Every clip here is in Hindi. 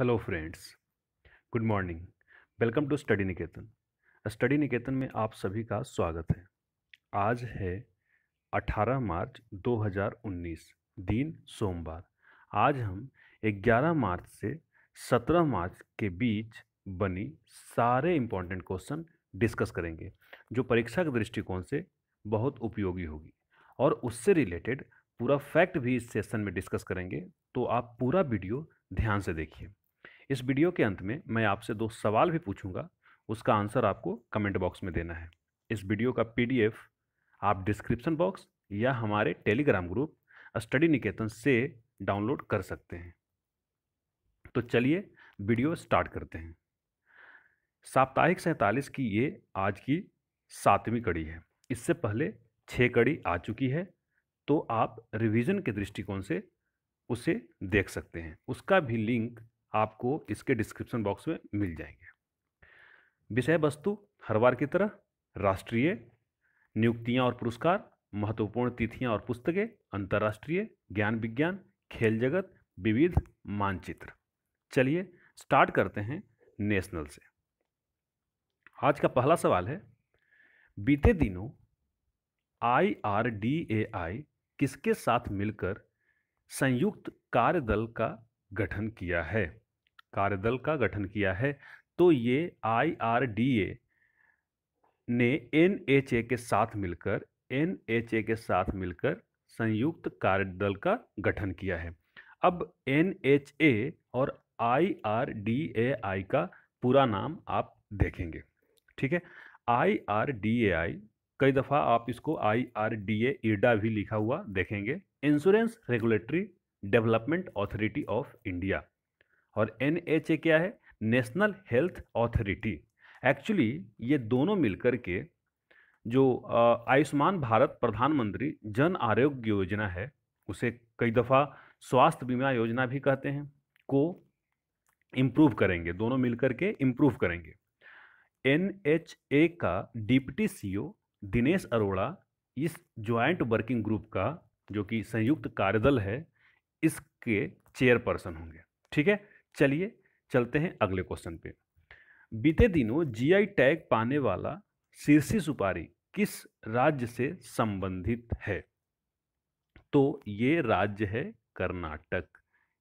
Hello friends good morning welcome to study Niketan study Niketan में आप सभी का स्वागत है। आज है 18 मार्च 2019 दिन सोमवार। आज हम 11 मार्च से 17 मार्च के बीच बनी सारे इम्पोर्टेंट क्वेश्चन डिस्कस करेंगे, जो परीक्षा के दृष्टिकोण से बहुत उपयोगी होगी। और उससे रिलेटेड पूरा फैक्ट भी इस सेशन में डिस्कस करेंगे तो आप पूरा वीडियो ध्यान से देखिए। इस वीडियो के अंत में मैं आपसे दो सवाल भी पूछूँगा, उसका आंसर आपको कमेंट बॉक्स में देना है। इस वीडियो का पीडीएफ आप डिस्क्रिप्शन बॉक्स या हमारे टेलीग्राम ग्रुप स्टडी निकेतन से डाउनलोड कर सकते हैं। तो चलिए वीडियो स्टार्ट करते हैं। साप्ताहिक सैंतालीस की ये आज की सातवीं कड़ी है। इससे पहले छः कड़ी आ चुकी है तो आप रिवीजन के दृष्टिकोण से उसे देख सकते हैं। उसका भी लिंक आपको इसके डिस्क्रिप्शन बॉक्स में मिल जाएँगे। विषय वस्तु हर बार की तरह, राष्ट्रीय, नियुक्तियाँ और पुरस्कार, महत्वपूर्ण तिथियाँ और पुस्तकें, अंतर्राष्ट्रीय, ज्ञान विज्ञान, खेल जगत, विविध मानचित्र। चलिए स्टार्ट करते हैं नेशनल से। आज का पहला सवाल है, बीते दिनों आई आर डी ए आई किसके साथ मिलकर संयुक्त कार्यदल का गठन किया है? कार्यदल का गठन किया है तो ये आई आर डी ए ने एन एच ए के साथ मिलकर, एन एच ए के साथ मिलकर संयुक्त कार्यदल का गठन किया है। अब एन एच ए और आई आर डी ए आई का पूरा नाम आप देखेंगे, ठीक है? आई आर डी ए आई, कई दफ़ा आप इसको आई आर डी ए भी लिखा हुआ देखेंगे। Insurance regulatory development authority of India. और एन एच ए क्या है? नेशनल हेल्थ अथॉरिटी एक्चुअली ये दोनों मिलकर के जो आयुष्मान भारत प्रधानमंत्री जन आरोग्य योजना है, उसे कई दफ़ा स्वास्थ्य बीमा योजना भी कहते हैं, को इम्प्रूव करेंगे, दोनों मिलकर के इम्प्रूव करेंगे। एन एच ए का डिप्टी सीईओ दिनेश अरोड़ा इस ज्वाइंट वर्किंग ग्रुप का, जो कि संयुक्त कार्यदल है, इसके चेयरपर्सन होंगे। ठीक है? चलिए चलते हैं अगले क्वेश्चन पे। बीते दिनों जीआई टैग पाने वाला शीर्षी सुपारी किस राज्य से संबंधित है? तो ये राज्य है कर्नाटक।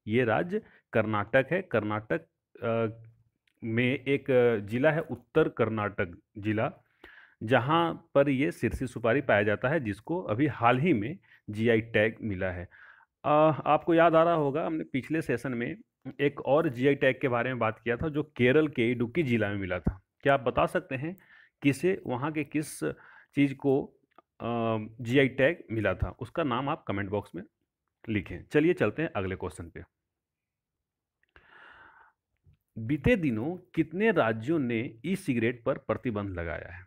ये राज्य कर्नाटक है। कर्नाटक में एक जिला है उत्तर कर्नाटक जिला जहाँ पर ये सिरसी सुपारी पाया जाता है जिसको अभी हाल ही में जीआई टैग मिला है। आ, आपको याद आ रहा होगा हमने पिछले सेशन में एक और जीआई टैग के बारे में बात किया था, जो केरल के इडुक्की जिला में मिला था। क्या आप बता सकते हैं किसे वहाँ के किस चीज़ को जीआई टैग मिला था? उसका नाम आप कमेंट बॉक्स में लिखें। चलिए चलते हैं अगले क्वेश्चन पे। बीते दिनों कितने राज्यों ने ई सिगरेट पर प्रतिबंध लगाया है?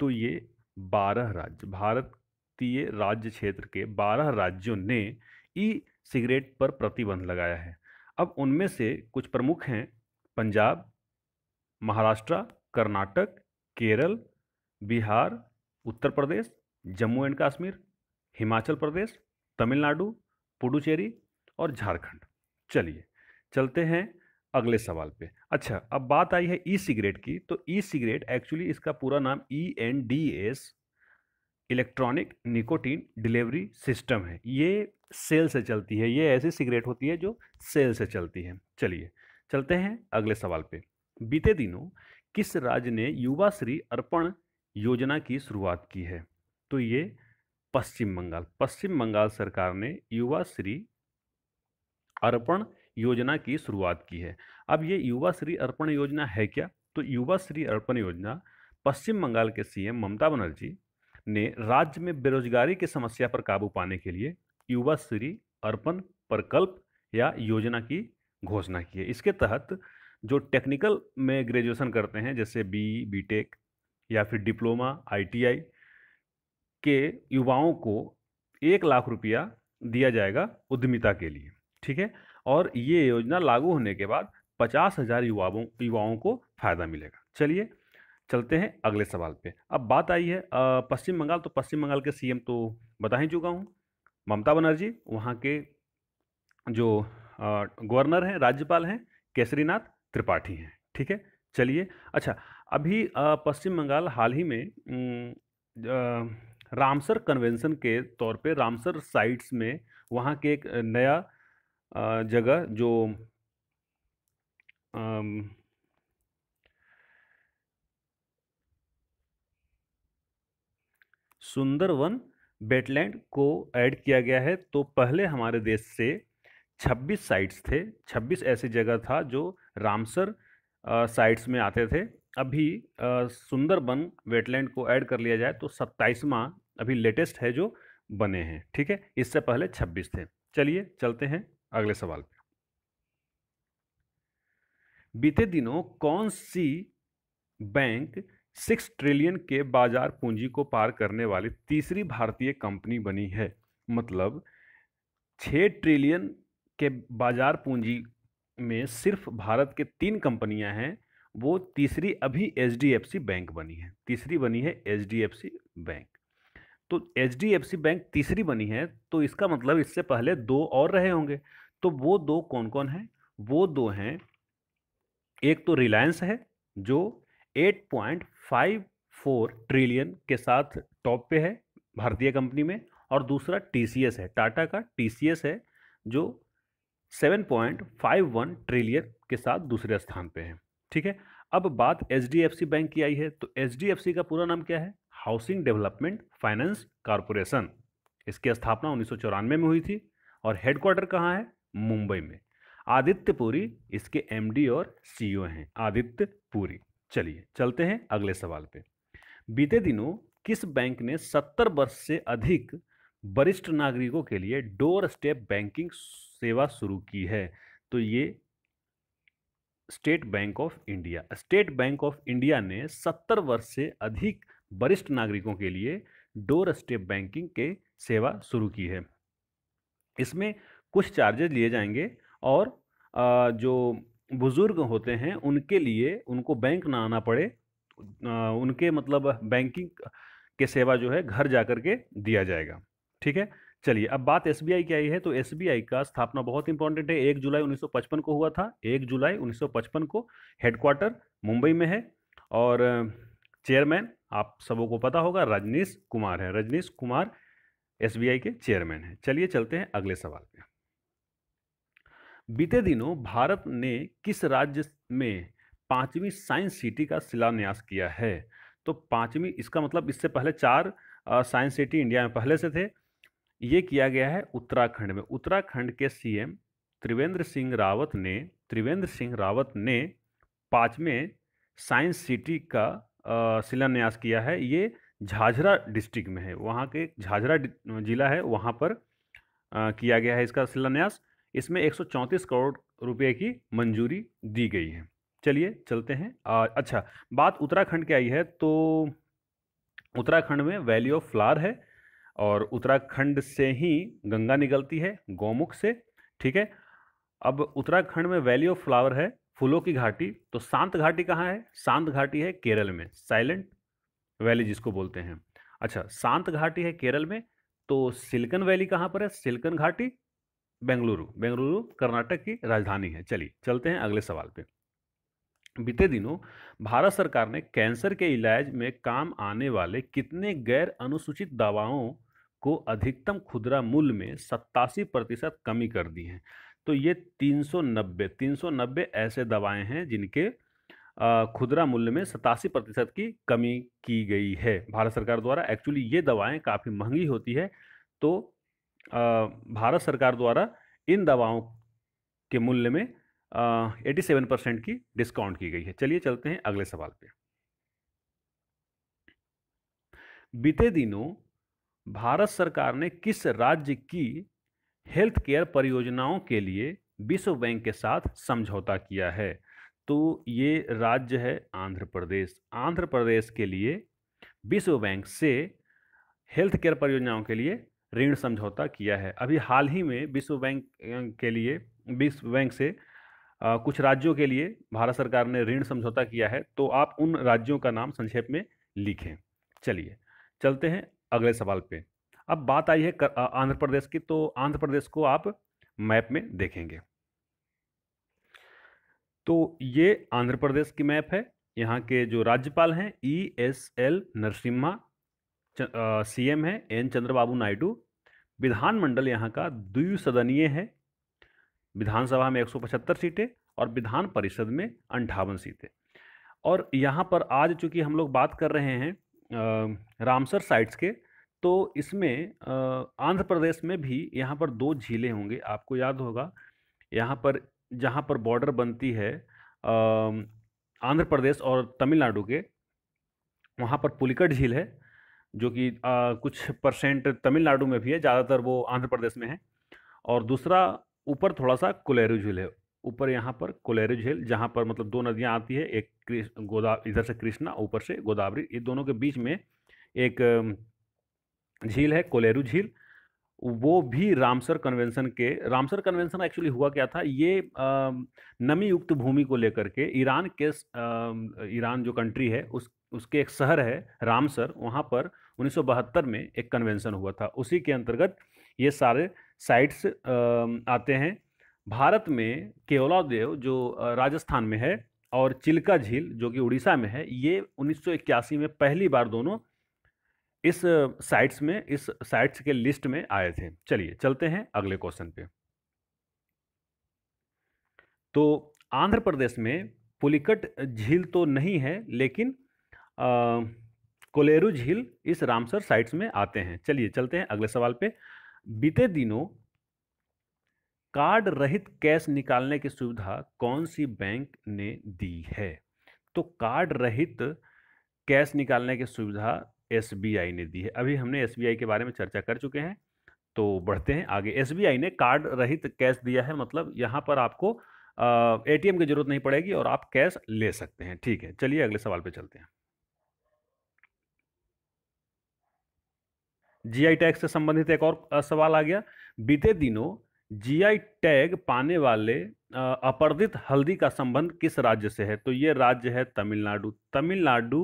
तो ये बारह राज्य, भारतीय राज्य क्षेत्र के बारह राज्यों ने ई सिगरेट पर प्रतिबंध लगाया है। अब उनमें से कुछ प्रमुख हैं पंजाब, महाराष्ट्र, कर्नाटक, केरल, बिहार, उत्तर प्रदेश, जम्मू एंड कश्मीर, हिमाचल प्रदेश, तमिलनाडु, पुडुचेरी और झारखंड। चलिए, चलते हैं अगले सवाल पे। अच्छा अब बात आई है ई सिगरेट की तो ई सिगरेट एक्चुअली इसका पूरा नाम E N D S electronic nicotine delivery system है। ये सेल से चलती है, ये ऐसी सिगरेट होती है जो सेल से चलती है। चलिए, चलते हैं अगले सवाल पे। बीते दिनों किस राज्य ने युवा श्री अर्पण योजना की शुरुआत की है? तो ये पश्चिम बंगाल। पश्चिम बंगाल सरकार ने युवा श्री अर्पण योजना की शुरुआत की है। अब ये युवा श्री अर्पण योजना है क्या? तो युवा श्री अर्पण योजना पश्चिम बंगाल के सीएम ममता बनर्जी ने राज्य में बेरोजगारी की समस्या पर काबू पाने के लिए युवा श्री अर्पण, प्रकल्प या योजना की घोषणा की है। इसके तहत जो टेक्निकल में ग्रेजुएशन करते हैं, जैसे बी, बीटेक या फिर डिप्लोमा, आईटीआई के युवाओं को एक लाख रुपया दिया जाएगा उद्यमिता के लिए, ठीक है? और ये योजना लागू होने के बाद पचास हज़ार युवाओं युवाओं को फ़ायदा मिलेगा। चलिए, चलते हैं अगले सवाल पे। अब बात आई है पश्चिम बंगाल तो पश्चिम बंगाल के सीएम तो बता ही चुका हूँ। ममता बनर्जी, वहाँ के जो गवर्नर हैं, राज्यपाल हैं, केसरीनाथ त्रिपाठी हैं, ठीक है? चलिए अच्छा अभी पश्चिम बंगाल हाल ही में रामसर कन्वेंशन के तौर पे, रामसर साइट्स में, वहाँ के एक नया जगह जो सुंदरवन बेटलैंड को ऐड किया गया है। तो पहले हमारे देश से 26 साइट्स थे। 26 ऐसी जगह था जो रामसर साइट्स में आते थे। अभी सुंदरबन वेटलैंड को ऐड कर लिया जाए तो सत्ताईसवां अभी लेटेस्ट है जो बने हैं। ठीक है? इससे पहले 26 थे। चलिए चलते हैं अगले सवाल पे। बीते दिनों कौन सी बैंक सिक्स ट्रिलियन के बाज़ार पूंजी को पार करने वाली तीसरी भारतीय कंपनी बनी है। मतलब छः ट्रिलियन के बाज़ार पूंजी में सिर्फ़ भारत के तीन कंपनियाँ हैं, वो तीसरी अभी एच बैंक बनी है। तीसरी बनी है एच बैंक। तो एच बैंक तीसरी बनी है तो इसका मतलब इससे पहले दो और रहे होंगे। तो वो दो कौन कौन हैं? वो दो हैं, एक तो रिलायंस है, जो 8.54 ट्रिलियन के साथ टॉप पे है भारतीय कंपनी में और दूसरा टीसीएस है, टाटा का टीसीएस है, जो 7.51 ट्रिलियन के साथ दूसरे स्थान पे है। ठीक है, अब बात एचडीएफसी बैंक की आई है तो एचडीएफसी का पूरा नाम क्या है? Housing development finance corporation. इसकी स्थापना उन्नीस सौ चौरानवे में हुई थी और हेडक्वार्टर कहाँ है? मुंबई में। आदित्य पुरी, इसके एमडी और सीईओ हैं, आदित्य पुरी। चलिए चलते हैं अगले सवाल पे। बीते दिनों किस बैंक ने 70 वर्ष से अधिक वरिष्ठ नागरिकों के लिए डोर स्टेप बैंकिंग सेवा शुरू की है? तो ये state bank of India. State bank of India ने 70 वर्ष से अधिक वरिष्ठ नागरिकों के लिए डोर स्टेप बैंकिंग के सेवा शुरू की है। इसमें कुछ चार्जेज लिए जाएँगे और जो बुज़ुर्ग होते हैं, उनके लिए उनको बैंक ना आना पड़े। उनके मतलब बैंकिंग के सेवा जो है घर जा कर के दिया जाएगा। ठीक है? चलिए, अब बात एसबीआई की आई है तो एसबीआई का स्थापना बहुत इंपॉर्टेंट है। एक जुलाई 1955 को हुआ था। एक जुलाई 1955 को हेडक्वार्टर मुंबई में है और चेयरमैन, आप सबों को पता होगा, रजनीश कुमार है। रजनीश कुमार एसबीआई के चेयरमैन है। चलिए चलते हैं अगले सवाल पे। बीते दिनों भारत ने किस राज्य में पांचवी साइंस सिटी का शिलान्यास किया है? तो पांचवी इसका मतलब इससे पहले चार साइंस सिटी इंडिया में पहले से थे। ये किया गया है उत्तराखंड में। उत्तराखंड के सीएम त्रिवेंद्र सिंह रावत ने त्रिवेंद्र सिंह रावत ने पाँचवें साइंस सिटी का शिलान्यास किया है। ये झाझरा डिस्ट्रिक्ट में है। वहाँ के झाझरा जिला है। वहाँ पर आ, किया गया है इसका शिलान्यास। इसमें एक सौ चौंतीस करोड़ रुपए की मंजूरी दी गई है। चलिए चलते हैं। आ, अच्छा बात उत्तराखंड की आई है तो उत्तराखंड में वैली ऑफ़ फ्लावर है और उत्तराखंड से ही गंगा निकलती है गौमुख से ठीक है? अब उत्तराखंड में वैली ऑफ़ फ्लावर है फूलों की घाटी तो शांत घाटी कहाँ है? शांत घाटी है केरल में साइलेंट वैली जिसको बोलते हैं। अच्छा शांत घाटी है केरल में तो सिल्कन वैली कहाँ पर है? सिल्कन घाटी बेंगलुरु बेंगलुरु, कर्नाटक की राजधानी है। चलिए, चलते हैं अगले सवाल पे। बीते दिनों भारत सरकार ने कैंसर के इलाज में काम आने वाले कितने गैर अनुसूचित दवाओं को अधिकतम खुदरा मूल्य में सत्तासी प्रतिशत कमी कर दी है? तो ये 390 390 ऐसे दवाएँ हैं जिनके खुदरा मूल्य में सतासी प्रतिशत की कमी की गई है। भारत सरकार द्वारा एक्चुअली ये दवाएँ काफ़ी महँगी होती है तो भारत सरकार द्वारा इन दवाओं के मूल्य में एटी सेवन परसेंट की डिस्काउंट की गई है। चलिए चलते हैं अगले सवाल पे। बीते दिनों भारत सरकार ने किस राज्य की हेल्थ केयर परियोजनाओं के लिए विश्व बैंक के साथ समझौता किया है? तो ये राज्य है आंध्र प्रदेश। आंध्र प्रदेश के लिए विश्व बैंक से हेल्थ केयर परियोजनाओं के लिए ऋण समझौता किया है। अभी हाल ही में विश्व बैंक के लिए विश्व बैंक से आ, कुछ राज्यों के लिए भारत सरकार ने ऋण समझौता किया है तो आप उन राज्यों का नाम संक्षेप में लिखें। चलिए चलते हैं अगले सवाल पे। अब बात आई है आंध्र प्रदेश की तो आंध्र प्रदेश को आप मैप में देखेंगे। तो ये आंध्र प्रदेश की मैप है यहाँ के जो राज्यपाल हैं E S L Narasimha CM है एन चंद्रबाबू नायडू। विधानमंडल यहाँ का द्विसदनीय है। विधानसभा में 175 सीटें और विधान परिषद में अंठावन सीटें। और यहाँ पर आज चूँकि हम लोग बात कर रहे हैं रामसर साइट्स के तो इसमें आंध्र प्रदेश में भी यहाँ पर दो झीलें होंगे। आपको याद होगा, यहाँ पर, जहाँ पर बॉर्डर बनती है आंध्र प्रदेश और तमिलनाडु के, वहाँ पर पुलिकट झील है। जो कि कुछ परसेंट तमिलनाडु में भी है, ज़्यादातर वो आंध्र प्रदेश में है। और दूसरा, ऊपर थोड़ा सा कोलेरू झील है। ऊपर यहाँ पर कोलेरू झील, जहाँ पर मतलब दो नदियाँ आती है, एक गोदा, इधर से कृष्णा, ऊपर से गोदावरी, ये दोनों के बीच में एक झील है, कोलेरू झील। वो भी रामसर कन्वेंशन के, रामसर कन्वेंशन एक्चुअली हुआ क्या था, ये नमी युक्त भूमि को लेकर के ईरान के ईरान जो कंट्री है, उस उसके एक शहर है, रामसर, वहाँ पर 1972 में एक कन्वेंशन हुआ था। उसी के अंतर्गत ये सारे साइट्स आते हैं। भारत में केवला देव जो राजस्थान में है और चिल्का झील जो कि उड़ीसा में है, ये 1981 में पहली बार दोनों इस साइट्स में, इस साइट्स के लिस्ट में आए थे। चलिए, चलते हैं अगले क्वेश्चन पे। तो आंध्र प्रदेश में पुलिकट झील तो नहीं है, लेकिन कोलेरू झील इस रामसर साइट्स में आते हैं। चलिए चलते हैं अगले सवाल पे। बीते दिनों कार्ड रहित कैश निकालने की सुविधा कौन सी बैंक ने दी है? तो कार्ड रहित कैश निकालने की सुविधा एसबीआई ने दी है। अभी हमने एसबीआई के बारे में चर्चा कर चुके हैं तो बढ़ते हैं आगे। एसबीआई ने कार्ड रहित कैश दिया है मतलब यहाँ पर आपको एटीएम की ज़रूरत नहीं पड़ेगी और आप कैश ले सकते हैं। ठीक है, चलिए अगले सवाल पे चलते हैं। जीआई टैग से संबंधित एक और सवाल आ गया। बीते दिनों जीआई टैग पाने वाले अपर्दित हल्दी का संबंध किस राज्य से है? तो ये राज्य है तमिलनाडु। तमिलनाडु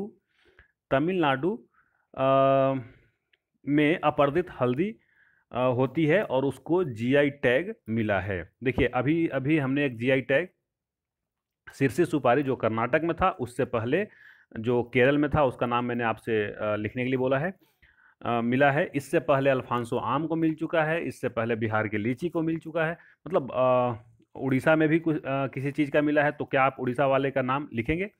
तमिलनाडु में अपर्दित हल्दी आ, होती है और उसको जीआई टैग मिला है। देखिए अभी अभी हमने एक जीआई टैग सिरसी सुपारी जो कर्नाटक में था उससे पहले जो केरल में था उसका नाम मैंने आपसे लिखने के लिए बोला है। मिला है। इससे पहले अल्फांसो आम को मिल चुका है इससे पहले बिहार के लीची को मिल चुका है। मतलब उड़ीसा में भी कुछ आ, किसी चीज़ का मिला है तो क्या आप उड़ीसा वाले का नाम लिखेंगे?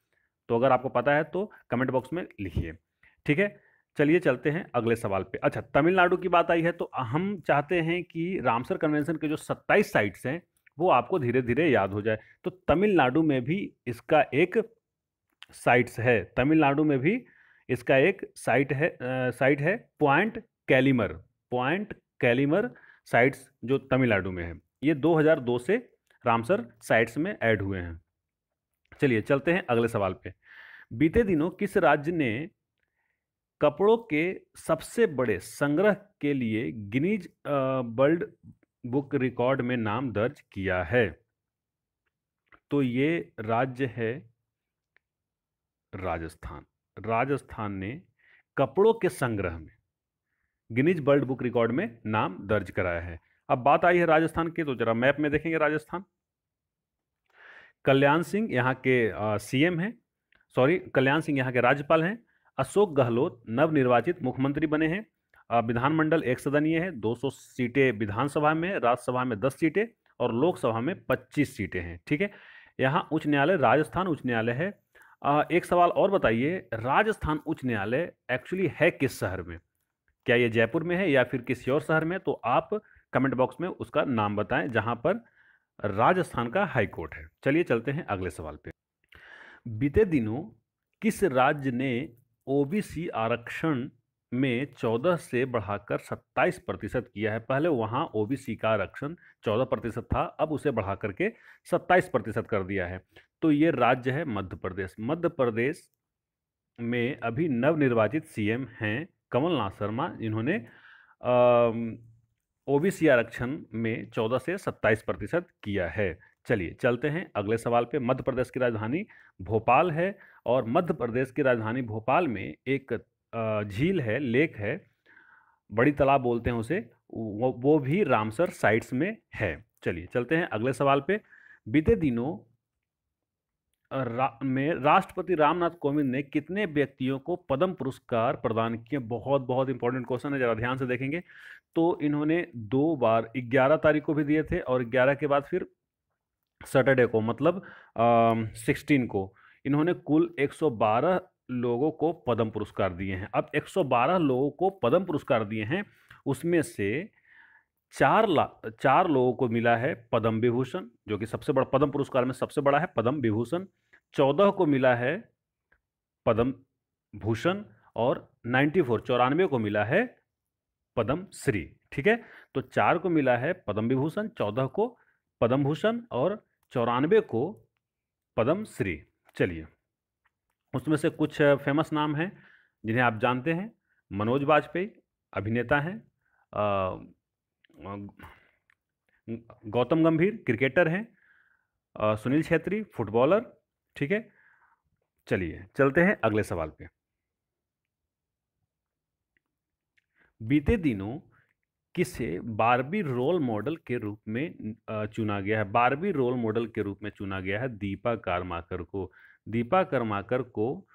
तो अगर आपको पता है तो कमेंट बॉक्स में लिखिए। ठीक है? चलिए चलते हैं अगले सवाल पे। अच्छा तमिलनाडु की बात आई है तो हम चाहते हैं कि रामसर कन्वेंशन के जो 27 साइट्स हैं वो आपको धीरे धीरे याद हो जाए। तो तमिलनाडु में भी इसका एक साइट्स है। तमिलनाडु में भी इसका एक साइट है आ, साइट है point Calimere point Calimere sites जो तमिलनाडु में है। ये 2002 से रामसर साइट्स में ऐड हुए हैं। चलिए चलते हैं अगले सवाल पे। बीते दिनों किस राज्य ने कपड़ों के सबसे बड़े संग्रह के लिए गिनीज वर्ल्ड बुक रिकॉर्ड में नाम दर्ज किया है? तो ये राज्य है राजस्थान। राजस्थान ने कपड़ों के संग्रह में, गिनीज वर्ल्ड बुक रिकॉर्ड में नाम दर्ज कराया है। अब बात आई है राजस्थान की तो जरा मैप में देखेंगे राजस्थान। कल्याण सिंह यहाँ के सीएम हैं, सॉरी, कल्याण सिंह यहाँ के राज्यपाल हैं, अशोक गहलोत नवनिर्वाचित मुख्यमंत्री बने हैं विधानमंडल एक सदनीय है 200 सीटें विधानसभा में, राज्यसभा में 10 सीटें और लोकसभा में 25 सीटें हैं, ठीक है? यहाँ उच्च न्यायालय, राजस्थान उच्च न्यायालय है एक सवाल और बताइए, राजस्थान उच्च न्यायालय एक्चुअली है किस शहर में? क्या ये जयपुर में है या फिर किसी और शहर में? तो आप कमेंट बॉक्स में उसका नाम बताएँ, जहाँ पर राजस्थान का हाई कोर्ट है। चलिए चलते हैं अगले सवाल पे। बीते दिनों किस राज्य ने ओबीसी आरक्षण में 14 से बढ़ाकर 27 प्रतिशत किया है। पहले वहाँ ओबीसी का आरक्षण 14 प्रतिशत था, अब उसे बढ़ा करके 27 प्रतिशत कर दिया है। तो ये राज्य है मध्य प्रदेश। मध्य प्रदेश में अभी नवनिर्वाचित सीएम हैं कमलनाथ शर्मा, जिन्होंने ओबीसी आरक्षण में 14 से 27 प्रतिशत किया है। चलिए, चलते हैं अगले सवाल पे। मध्य प्रदेश की राजधानी भोपाल है और मध्य प्रदेश की राजधानी भोपाल में एक झील है लेक है बड़ी तालाब बोलते हैं उसे वो वो भी रामसर साइट्स में है। चलिए चलते हैं अगले सवाल पे। बीते दिनों रा, में राष्ट्रपति रामनाथ कोविंद ने कितने व्यक्तियों को पद्म पुरस्कार प्रदान किए? बहुत बहुत इंपॉर्टेंट क्वेश्चन है जरा ध्यान से देखेंगे। तो इन्होंने दो बार 11 तारीख को भी दिए थे और 11 के बाद फिर सैटरडे को मतलब सिक्सटीन को। इन्होंने कुल 112 लोगों को पद्म पुरस्कार दिए हैं। अब 112 लोगों को पद्म पुरस्कार दिए हैं। उसमें से चार ला, चार लोगों को मिला है पद्म विभूषण, जो कि सबसे बड़ा, पद्म पुरस्कार में सबसे बड़ा है पद्म विभूषण। चौदह को मिला है पद्म भूषण और 94 चौरानवे को मिला है पद्म श्री, ठीक है? तो चार को मिला है पद्म विभूषण, चौदह को पद्म भूषण और चौरानवे को पद्म श्री। चलिए। उसमें से कुछ फ़ेमस नाम हैं, जिन्हें आप जानते हैं। मनोज वाजपेयी, अभिनेता हैं गौतम गंभीर क्रिकेटर हैं सुनील छेत्री फुटबॉलर ठीक है? चलिए, चलते हैं अगले सवाल पे। बीते दिनों किसे बारबी रोल मॉडल के रूप में चुना गया है? बारबी रोल मॉडल के रूप में चुना गया है दीपा कारमाकर को। दीपा कर्माकर को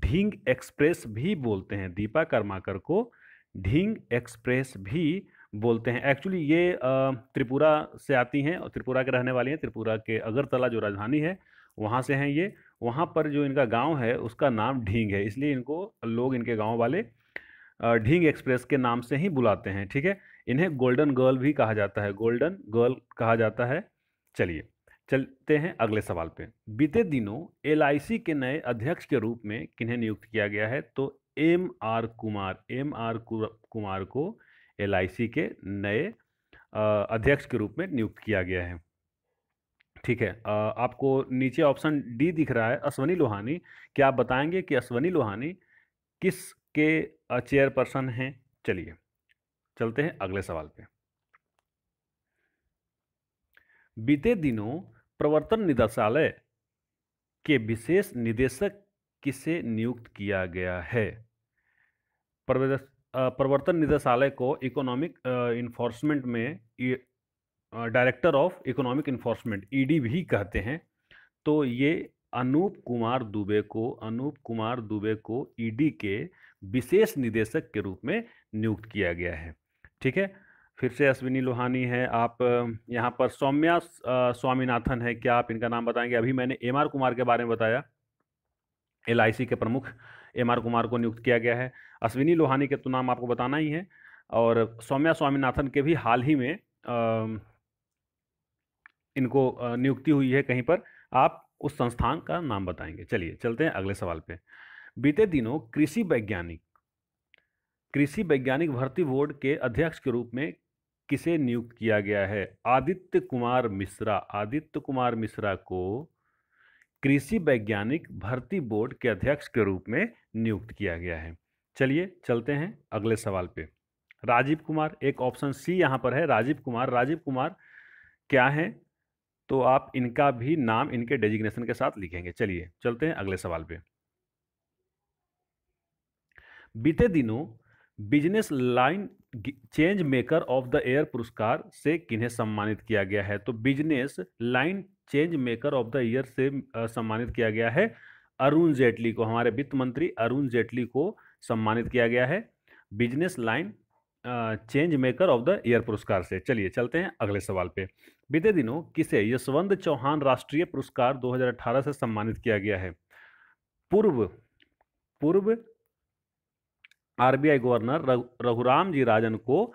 ढींग एक्सप्रेस भी बोलते हैं। दीपा कर्माकर को ढींग एक्सप्रेस भी बोलते हैं। एक्चुअली ये त्रिपुरा से आती हैं और त्रिपुरा के रहने वाली हैं। त्रिपुरा के अगरतला जो राजधानी है, वहाँ से हैं ये। वहाँ पर जो इनका गाँव है, उसका नाम ढींग है। इसलिए इनको लोग इनके गाँव वाले ढींग एक्सप्रेस के नाम से ही बुलाते हैं, ठीक है? इन्हें गोल्डन गर्ल भी कहा जाता है। गोल्डन गर्ल कहा जाता है। चलिए। चलते हैं अगले सवाल पे। बीते दिनों एलआईसी के नए अध्यक्ष के रूप में किन्हें नियुक्त किया गया है? तो M R Kumar, M R Kumar को एलआईसी के नए अध्यक्ष के रूप में नियुक्त किया गया है। ठीक है आपको नीचे ऑप्शन डी दिख रहा है, अश्वनी लोहानी। क्या आप बताएँगे कि अश्वनी लोहानी किस के चेयरपर्सन हैं? चलिए, चलते हैं अगले सवाल पे। बीते दिनों प्रवर्तन निदेशालय के विशेष निदेशक किसे नियुक्त किया गया है? प्रवर्तन निदेशालय को इकोनॉमिक इन्फोर्समेंट में director of economic enforcement ED भी कहते हैं। तो ये अनूप कुमार दुबे को, अनूप कुमार दुबे को ईडी के विशेष निदेशक के रूप में नियुक्त किया गया है। ठीक है? फिर से अश्विनी लोहानी है। आप यहाँ पर सौम्या स्वामीनाथन है। क्या आप इनका नाम बताएँगे? अभी मैंने एम आर कुमार के बारे में बताया। एलआईसी के प्रमुख एम आर कुमार को नियुक्त किया गया है। अश्विनी लोहानी के तो नाम आपको बताना ही है। और सौम्या स्वामीनाथन के भी हाल ही में आ, इनको नियुक्ति हुई है कहीं पर। आप उस संस्थान का नाम बताएँगे। चलिए चलते हैं अगले सवाल पे। बीते दिनों कृषि वैज्ञानिक कृषि वैज्ञानिक भर्ती बोर्ड के अध्यक्ष के रूप में किसे नियुक्त किया गया है? आदित्य कुमार मिश्रा। आदित्य कुमार मिश्रा को कृषि वैज्ञानिक भर्ती बोर्ड के अध्यक्ष के रूप में नियुक्त किया गया है। चलिए चलते हैं अगले सवाल पे। राजीव कुमार, एक ऑप्शन सी यहाँ पर है। राजीव कुमार राजीव कुमार, क्या हैं? तो आप इनका भी नाम इनके डेजिग्नेशन के साथ लिखेंगे। चलिए चलते हैं अगले सवाल पे। बीते दिनों business line change maker of the year पुरस्कार से किन्हें सम्मानित किया गया है? तो business line change maker of the year से सम्मानित किया गया है। अरुण जेटली को, हमारे वित्त मंत्री अरुण जेटली को सम्मानित किया गया है। Business line change maker of the year पुरस्कार से। चलिए चलते हैं अगले सवाल पे। बीते दिनों किसे यशवंत चौहान राष्ट्रीय पुरस्कार 2018 से सम्मानित किया गया है? पूर्व पूर्व आरबीआई गवर्नर रघुराम जी राजन को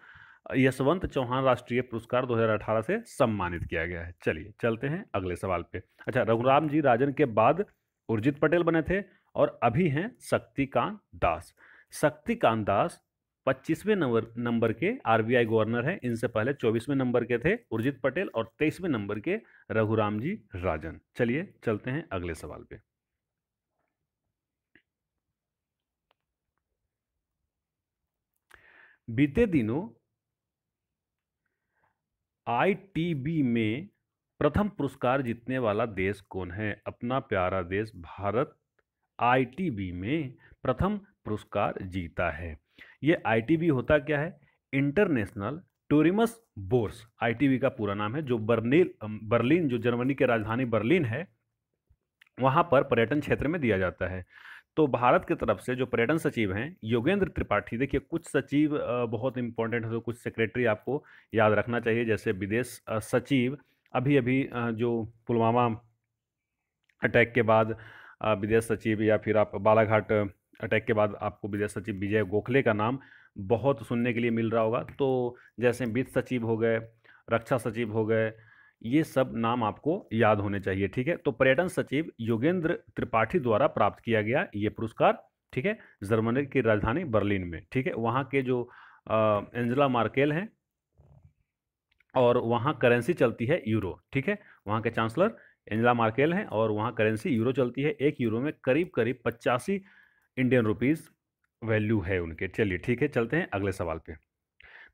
यशवंत चौहान राष्ट्रीय पुरस्कार 2018 से सम्मानित किया गया है। चलिए, चलते हैं अगले सवाल पे। अच्छा रघुराम जी राजन के बाद उर्जित पटेल बने थे और अभी हैं शक्तिकांत दास। शक्तिकांत दास पच्चीसवें नंबर नंबर के आरबीआई गवर्नर हैं। इनसे पहले चौबीसवें नंबर के थे उर्जित पटेल और तेईसवें नंबर के रघुराम जी राजन। चलिए, चलते हैं अगले सवाल पे। बीते दिनों आईटीबी में प्रथम पुरस्कार जीतने वाला देश कौन है? अपना प्यारा देश भारत आईटीबी में प्रथम पुरस्कार जीता है। ये आईटीबी होता क्या है? इंटरनेशनल टूरिमस बोर्स आईटीबी का पूरा नाम है, जो बर्निल बर्लिन, जो जर्मनी के राजधानी बर्लिन है, वहाँ पर पर्यटन क्षेत्र में दिया जाता है। तो भारत की तरफ़ से जो पर्यटन सचिव हैं, योगेंद्र त्रिपाठी, देखिए कुछ सचिव बहुत इंपॉर्टेंट है तो कुछ सेक्रेटरी आपको याद रखना चाहिए, जैसे विदेश सचिव अभी अभी जो पुलवामा अटैक के बाद विदेश सचिव या फिर आप बालाघाट अटैक के बाद आपको विदेश सचिव विजय गोखले का नाम बहुत सुनने के लिए मिल रहा होगा। तो जैसे वित्त सचिव हो गए, रक्षा सचिव हो गए ये सब नाम आपको याद होने चाहिए, ठीक है? तो पर्यटन सचिव योगेंद्र त्रिपाठी द्वारा प्राप्त किया गया ये पुरस्कार, ठीक है? जर्मनी की राजधानी बर्लिन में, ठीक है? वहाँ के जो एंजेला मार्केल हैं और वहाँ करेंसी चलती है यूरो, ठीक है? वहाँ के चांसलर एंजेला मार्केल हैं और वहाँ करेंसी यूरो चलती है। एक यूरो में करीब करीब पचासी इंडियन रुपीज़ वैल्यू है उनके। चलिए, ठीक है? चलते हैं अगले सवाल पे।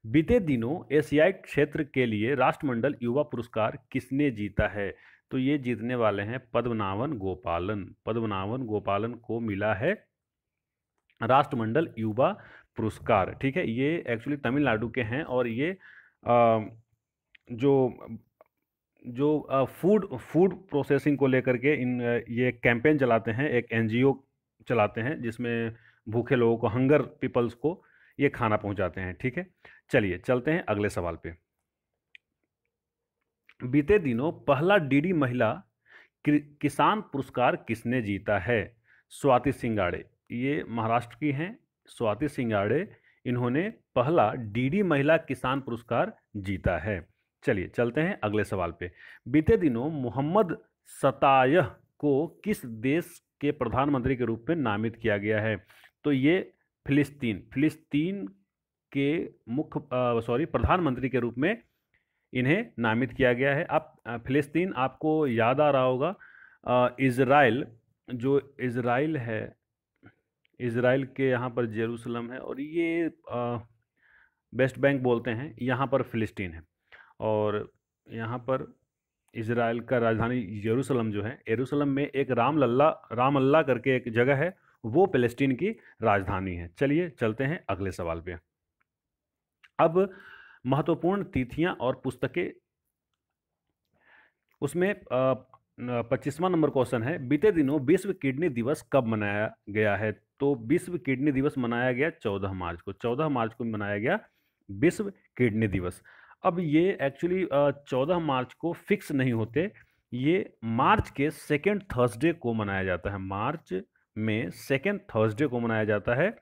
बीते दिनों एशियाई क्षेत्र के लिए राष्ट्रमंडल युवा पुरस्कार किसने जीता है? तो ये जीतने वाले हैं पद्मनाभन गोपालन। पद्मनाभन गोपालन को मिला है राष्ट्रमंडल युवा पुरस्कार। ठीक है ये एक्चुअली तमिलनाडु के हैं और ये आ, जो जो फ़ूड फ़ूड प्रोसेसिंग को लेकर के इन ये कैंपेन चलाते हैं एक एनजीओ चलाते हैं जिसमें भूखे लोगों को हंगर पीपल्स को ये खाना पहुंचाते हैं, ठीक है? चलिए, चलते हैं अगले सवाल पे। बीते दिनों पहला डीडी महिला किसान पुरस्कार किसने जीता है? स्वाति सिंगाड़े। ये महाराष्ट्र की हैं। स्वाति सिंगाड़े, इन्होंने पहला डीडी महिला किसान पुरस्कार जीता है। चलिए, चलते हैं अगले सवाल पे। बीते दिनों मोहम्मद सतायह को किस देश के प्रधानमंत्री के रूप में नामित किया गया है? तो ये फिलिस्तीन फिलिस्तीन के मुख्य सॉरी, प्रधानमंत्री के रूप में इन्हें नामित किया गया है। आप फिलिस्तीन आपको याद आ रहा होगा इसराइल जो इसराइल है इसराइल के यहाँ पर जेरूसलम है और ये वेस्ट बैंक बोलते हैं, यहाँ पर फ़िलिस्तीन है। और यहाँ पर इसराइल का राजधानी यरूशलेम जो है यरूशलेम में एक राम लल्ला राम अल्लाह करके एक जगह है वो फ़लस्तीन की राजधानी है। चलिए चलते हैं अगले सवाल पे। अब महत्वपूर्ण तिथियाँ और पुस्तकें। उसमें पच्चीसवां नंबर क्वेश्चन है, बीते दिनों विश्व किडनी दिवस कब मनाया गया है? तो विश्व किडनी दिवस मनाया गया चौदह मार्च को। चौदह मार्च को मनाया गया विश्व किडनी दिवस। अब ये एक्चुअली चौदह मार्च को फिक्स नहीं होते। ये मार्च के सेकेंड थर्सडे को मनाया जाता है। मार्च में सेकेंड थर्सडे को मनाया जाता है,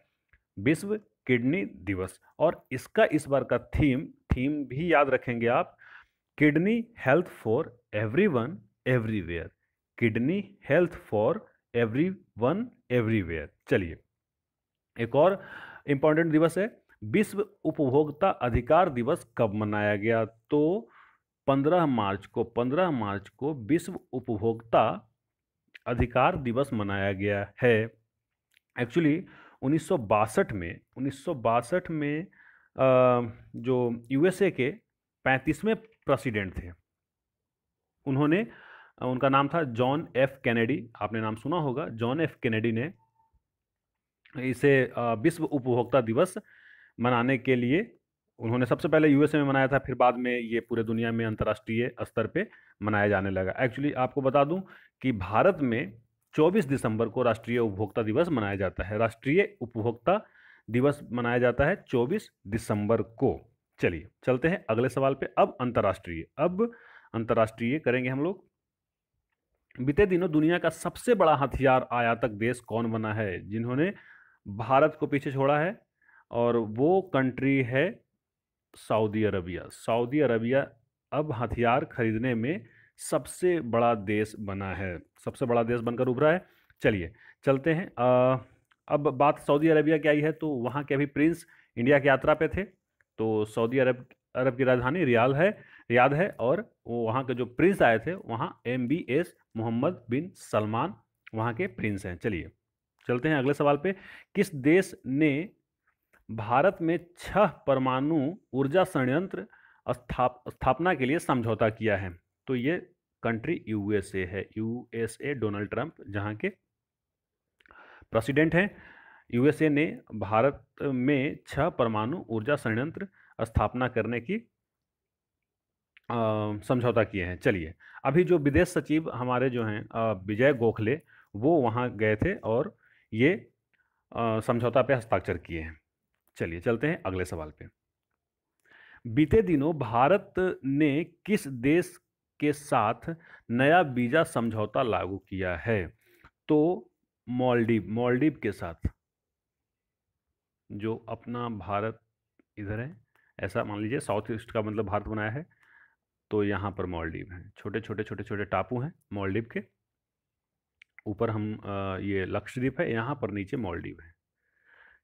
विश्व किडनी दिवस। और इसका इस बार का थीम थीम भी याद रखेंगे आप, kidney health for every one everywhere. Kidney health for every one everywhere. चलिए, एक और इंपॉर्टेंट दिवस है, विश्व उपभोक्ता अधिकार दिवस कब मनाया गया? तो 15 मार्च को 15 मार्च को विश्व उपभोक्ता अधिकार दिवस मनाया गया है। एक्चुअली उन्नीस सौ बासठ में, उन्नीस सौ बासठ में जो यूएसए के पैंतीसवें प्रेसिडेंट थे, उन्होंने उनका नाम था जॉन एफ़ कैनेडी, आपने नाम सुना होगा, जॉन एफ़ कैनेडी ने इसे विश्व उपभोक्ता दिवस मनाने के लिए उन्होंने सबसे पहले यूएसए में मनाया था, फिर बाद में ये पूरे दुनिया में अंतर्राष्ट्रीय स्तर पे मनाया जाने लगा। एक्चुअली आपको बता दूँ कि भारत में 24 दिसंबर को राष्ट्रीय उपभोक्ता दिवस मनाया जाता है। राष्ट्रीय उपभोक्ता दिवस मनाया जाता है 24 दिसंबर को। चलिए, चलते हैं अगले सवाल पे। अब अंतर्राष्ट्रीय अब अंतर्राष्ट्रीय करेंगे हम लोग। बीते दिनों दुनिया का सबसे बड़ा हथियार आयातक देश कौन बना है? जिन्होंने भारत को पीछे छोड़ा है और वो कंट्री है सऊदी अरबिया। सऊदी अरबिया अब हथियार खरीदने में सबसे बड़ा देश बना है। सबसे बड़ा देश बनकर उभरा है। चलिए चलते हैं। आ, अब बात सऊदी अरबिया की आई है तो वहाँ के अभी प्रिंस इंडिया की यात्रा पे थे। तो सऊदी अरब अरब की राजधानी रियाल है रियाद है और वो वहाँ के जो प्रिंस आए थे वहाँ M B S Mohammed bin Salman वहाँ के प्रिंस हैं। चलिए चलते हैं अगले सवाल पे। किस देश ने भारत में छह परमाणु ऊर्जा संयंत्र स्थाप, स्थापना के लिए समझौता किया है। तो ये कंट्री यूएसए है। यूएसए डोनाल्ड ट्रंप, जहाँ के प्रेसिडेंट हैं। यूएसए ने भारत में छह परमाणु ऊर्जा संयंत्र स्थापना करने की समझौता किए हैं। चलिए, अभी जो विदेश सचिव हमारे जो हैं विजय गोखले, वो वहाँ गए थे और ये समझौता पे हस्ताक्षर किए हैं। चलिए चलते हैं अगले सवाल पे। बीते दिनों भारत ने किस देश के साथ नया वीज़ा समझौता लागू किया है? तो मॉलडीव मॉलडीव के साथ। जो अपना भारत इधर है, ऐसा मान लीजिए साउथ ईस्ट का मतलब भारत बनाया है तो यहाँ पर मॉलडीव है। छोटे छोटे छोटे छोटे टापू हैं मालदीव के। ऊपर हम ये लक्षद्वीप है, यहाँ पर नीचे मॉलडीव है।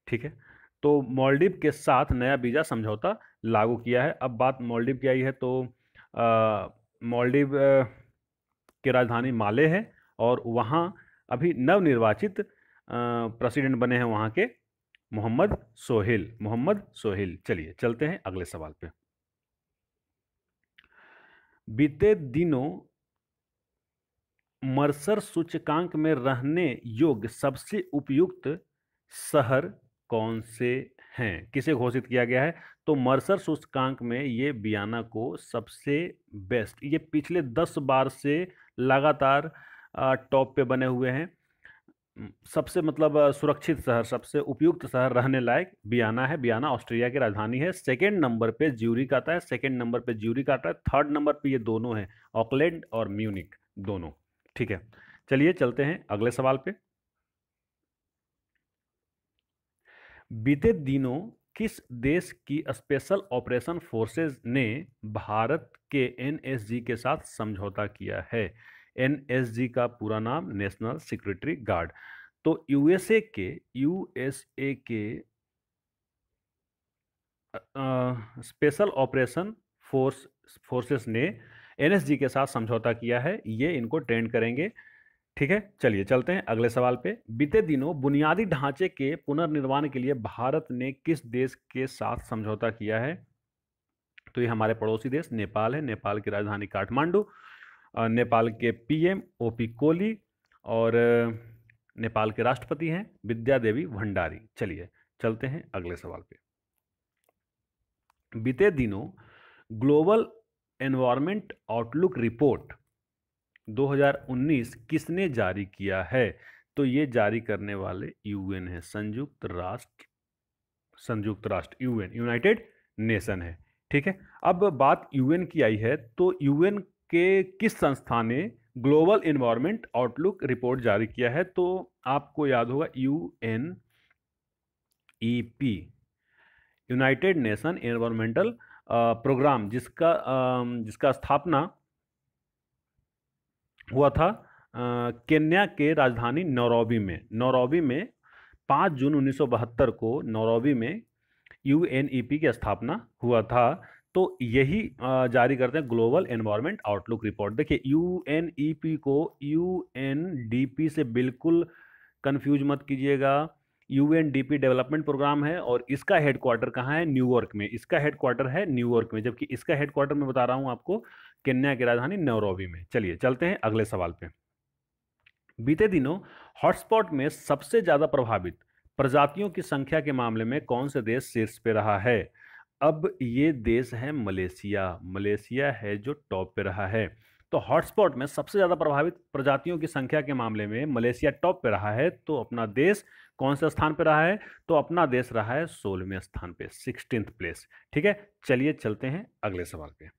ठीक है? तो मालदीव के साथ नया वीज़ा समझौता लागू किया है। अब बात मालदीव की आई है तो मालदीव की राजधानी माले है और वहाँ अभी नवनिर्वाचित प्रेसिडेंट बने हैं वहाँ के मोहम्मद सोहेल मोहम्मद सोहेल। चलिए, चलते हैं अगले सवाल पे। बीते दिनों मर्सर सूचकांक में रहने योग्य सबसे उपयुक्त शहर कौन से हैं, किसे घोषित किया गया है? तो मर्सर सूचकांक में ये बियाना को सबसे बेस्ट, ये पिछले दस बार से लगातार टॉप पे बने हुए हैं। सबसे मतलब सुरक्षित शहर, सबसे उपयुक्त शहर रहने लायक बियाना है, बियाना ऑस्ट्रेलिया की राजधानी है। सेकेंड नंबर पे ज्यूरिक आता है, सेकेंड नंबर पे ज्यूरिक आता है, थर्ड नंबर पे ये दोनों हैं, ऑकलैंड और म्यूनिक दोनों। ठीक है, चलिए चलते हैं अगले सवाल पे। बीते दिनों किस देश की स्पेशल ऑपरेशन फोर्सेज ने भारत के एनएसजी के साथ समझौता किया है? एनएसजी का पूरा नाम नेशनल सिक्योरिटी गार्ड। तो यूएसए के यूएसए के स्पेशल ऑपरेशन फोर्स, फोर्सेस ने एनएसजी के साथ समझौता किया है। ये इनको ट्रेंड करेंगे। ठीक है, चलिए चलते हैं अगले सवाल पे। बीते दिनों बुनियादी ढांचे के पुनर्निर्माण के लिए भारत ने किस देश के साथ समझौता किया है? तो ये हमारे पड़ोसी देश, नेपाल है। नेपाल की राजधानी काठमांडू नेपाल के पीएम ओपी कोहली और नेपाल के राष्ट्रपति हैं विद्या देवी भंडारी। चलिए चलते हैं अगले सवाल पे। बीते दिनों ग्लोबल एनवायरमेंट आउटलुक रिपोर्ट 2019 किसने जारी किया है? तो ये जारी करने वाले यूएन है, संयुक्त राष्ट्र संयुक्त राष्ट्र, यूएन, यूनाइटेड नेशन है, ठीक है? अब बात यूएन की आई है तो यूएन के किस संस्था ने ग्लोबल इन्वायरमेंट आउटलुक रिपोर्ट जारी किया है? तो आपको याद होगा U N E P United Nation environmental programme जिसका जिसका स्थापना हुआ था केन्या के राजधानी नौरोबी में। नौरोबी में 5 जून 1972 को नौरोबी में यू की स्थापना हुआ था। तो यही जारी करते हैं ग्लोबल एनवायरनमेंट आउटलुक रिपोर्ट। देखिए यूएनईपी को यूएनडीपी से बिल्कुल कंफ्यूज मत कीजिएगा। यूएनडीपी डेवलपमेंट प्रोग्राम है और इसका हेडक्वार्टर कहाँ है? न्यूयॉर्क में। इसका हेडक्वार्टर है न्यूयॉर्क में। जबकि इसका हेडक्वार्टर मैं बता रहा हूँ आपको केन्या की राजधानी नौरोबी में। चलिए, चलते हैं अगले सवाल पे। बीते दिनों हॉटस्पॉट में सबसे ज़्यादा प्रभावित प्रजातियों की संख्या के मामले में कौन से देश शीर्ष पे रहा है? अब ये देश है मलेशिया। मलेशिया है जो टॉप पे रहा है। तो हॉटस्पॉट में सबसे ज़्यादा प्रभावित प्रजातियों की संख्या के मामले में मलेशिया टॉप पे रहा है। तो अपना देश कौन से स्थान पे रहा है? तो अपना देश रहा है सोलहवें स्थान पे सिक्सटींथ प्लेस। ठीक है, चलिए चलते हैं अगले सवाल पे।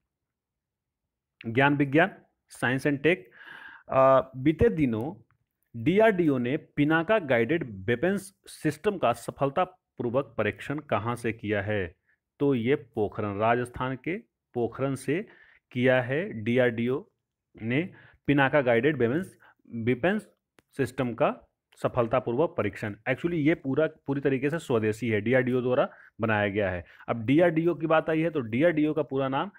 ज्ञान विज्ञान, साइंस एंड टेक। बीते दिनों डीआरडीओ ने पिनाका गाइडेड वेपन्स सिस्टम का सफलतापूर्वक परीक्षण कहाँ से किया है? तो ये पोखरण, राजस्थान के पोखरण से किया है डीआरडीओ ने Pinaka guided weapons weapons system का सफलतापूर्वक परीक्षण। एक्चुअली ये पूरा, पूरी तरीके से स्वदेशी है, डीआरडीओ द्वारा बनाया गया है। अब डीआरडीओ की बात आई है तो डीआरडीओ का पूरा नाम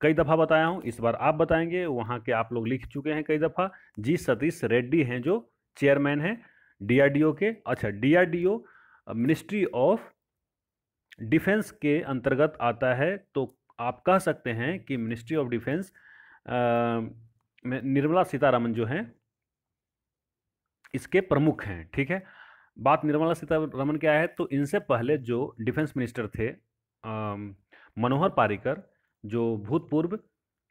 कई दफ़ा बताया हूँ, इस बार आप बताएँगे, वहाँ के आप लोग लिख चुके हैं कई दफ़ा। जी सतीश रेड्डी हैं जो चेयरमैन हैं डीआरडीओ के। अच्छा डीआरडीओ मिनिस्ट्री ऑफ़ डिफेंस के अंतर्गत आता है तो आप कह सकते हैं कि ministry of defence Nirmala Sitharaman जो हैं, इसके प्रमुख हैं, ठीक है? बात निर्मला सीतारमन क्या है तो इनसे पहले जो डिफेंस मिनिस्टर थे मनोहर पारिकर जो भूतपूर्व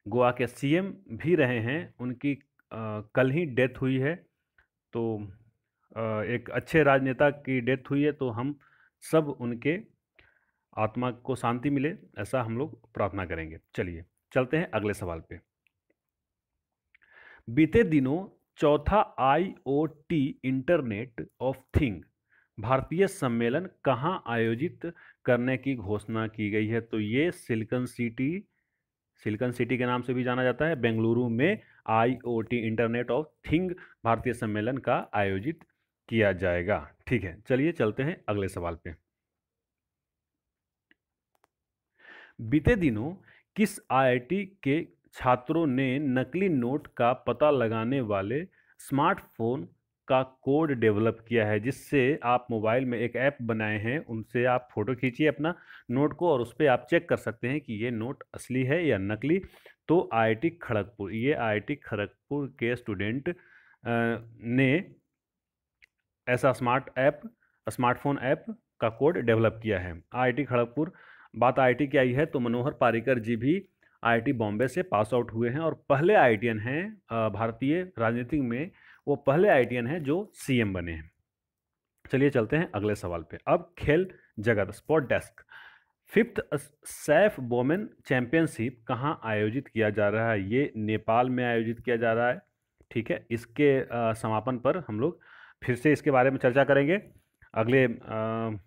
गोवा के सीएम भी रहे हैं, उनकी कल ही डेथ हुई है। तो एक अच्छे राजनेता की डेथ हुई है तो हम सब उनके आत्मा को शांति मिले, ऐसा हम लोग प्रार्थना करेंगे। चलिए, चलते हैं अगले सवाल पे। बीते दिनों चौथा आईओटी इंटरनेट ऑफ़ थिंग भारतीय सम्मेलन कहाँ आयोजित करने की घोषणा की गई है? तो ये सिलिकन सिटी सिलिकन सिटी के नाम से भी जाना जाता है। बेंगलुरु में आईओटी इंटरनेट ऑफ़ थिंग भारतीय सम्मेलन का आयोजित किया जाएगा। ठीक है, चलिए चलते हैं अगले सवाल पे। बीते दिनों किस आईआईटी के छात्रों ने नकली नोट का पता लगाने वाले स्मार्टफ़ोन का कोड डेवलप किया है, जिससे आप मोबाइल में एक ऐप बनाए हैं, उनसे आप फ़ोटो खींचिए अपना नोट को और उस पर आप चेक कर सकते हैं कि ये नोट असली है या नकली। तो आईआईटी खड़गपुर, ये आईआईटी खड़गपुर के स्टूडेंट ने ऐसा स्मार्ट ऐप, स्मार्टफ़ोन ऐप का कोड डेवलप किया है। आईआईटी खड़गपुर, बात आईआईटी की आई है तो मनोहर पारिकर जी भी आईआईटी बॉम्बे से पास आउट हुए हैं और पहले आईआईटीएन हैं भारतीय राजनीति में वो पहले आईआईटीएन हैं जो सीएम बने हैं। चलिए चलते हैं अगले सवाल पे। अब खेल जगत, sport desk. Fifth SAFF women championship कहाँ आयोजित किया जा रहा है? ये नेपाल में आयोजित किया जा रहा है, ठीक है? इसके समापन पर हम लोग फिर से इसके बारे में चर्चा करेंगे। अगले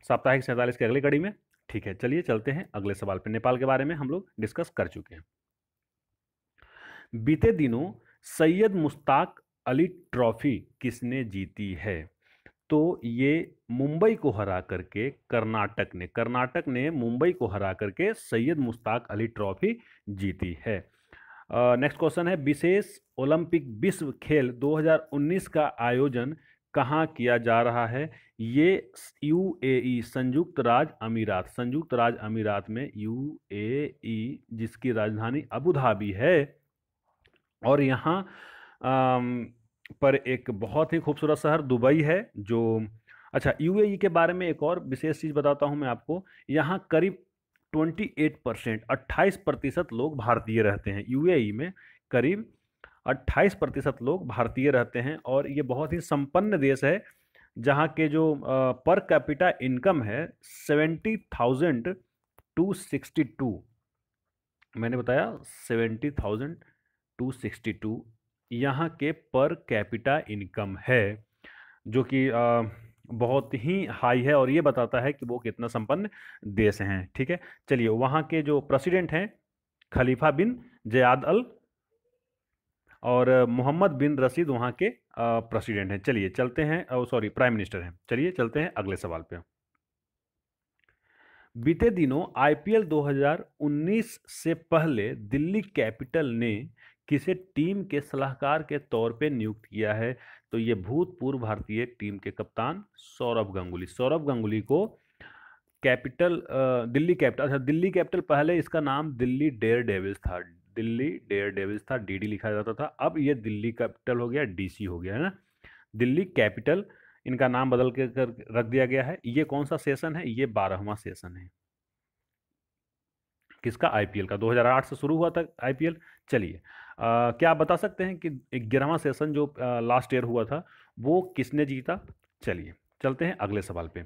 साप्ताहिक सैंतालीस की अगले कड़ी में, ठीक है? चलिए चलते हैं अगले सवाल पर नेपाल के बारे में हम लोग डिस्कस कर चुके हैं। बीते दिनों सैयद मुश्ताक अली ट्रॉफी किसने जीती है? तो ये मुंबई को हरा करके कर्नाटक ने कर्नाटक ने मुंबई को हरा करके सैयद मुश्ताक अली ट्रॉफी जीती है। नेक्स्ट क्वेश्चन है, विशेष ओलंपिक विश्व खेल 2019 का आयोजन कहाँ किया जा रहा है? ये यूएई संयुक्त राज्य अमीरात, संयुक्त राज्य अमीरात में यूएई जिसकी राजधानी अबू धाबी है। और यहाँ पर एक बहुत ही खूबसूरत शहर दुबई है, जो अच्छा यूएई के बारे में एक और विशेष चीज़ बताता हूँ मैं आपको। यहाँ करीब 28 परसेंट, अट्ठाईस प्रतिशत लोग भारतीय रहते हैं। यूएई में करीब 28 प्रतिशत लोग भारतीय रहते हैं और ये बहुत ही संपन्न देश है, जहाँ के जो पर कैपिटा इनकम है seventy thousand two sixty two. मैंने बताया seventy thousand two sixty two यहाँ के पर कैपिटा इनकम है, जो कि बहुत ही हाई है और ये बताता है कि वो कितना संपन्न देश हैं, ठीक है? चलिए, वहाँ के जो प्रेसिडेंट हैं, खलीफा बिन जयाद अल और मोहम्मद बिन रशीद वहाँ के प्रेसिडेंट हैं। चलिए, चलते हैं सॉरी, प्राइम मिनिस्टर हैं। चलिए, चलते हैं अगले सवाल पे। बीते दिनों, आईपीएल 2019 से पहले दिल्ली कैपिटल ने किसे टीम के सलाहकार के तौर पे नियुक्त किया है? तो ये भूतपूर्व भारतीय टीम के कप्तान सौरभ गांगुली। सौरभ गांगुली को कैपिटल दिल्ली कैपिटल अच्छा दिल्ली कैपिटल पहले इसका नाम दिल्ली डेयर डेविल्स था। दिल्ली डेयर डेविल्स था, डीडी लिखा जाता था। अब ये दिल्ली कैपिटल हो गया, डीसी हो गया, है ना? दिल्ली कैपिटल, इनका नाम बदल के कर, रख दिया गया है। ये कौन सा सेशन है? ये बारहवा सेशन है। किसका? आईपीएल का। 2008 से शुरू हुआ था आईपीएल। चलिए क्या आप बता सकते हैं कि ग्यारहवा सेशन जो लास्ट ईयर हुआ था, वो किसने जीता? चलिए, चलते हैं अगले सवाल पे।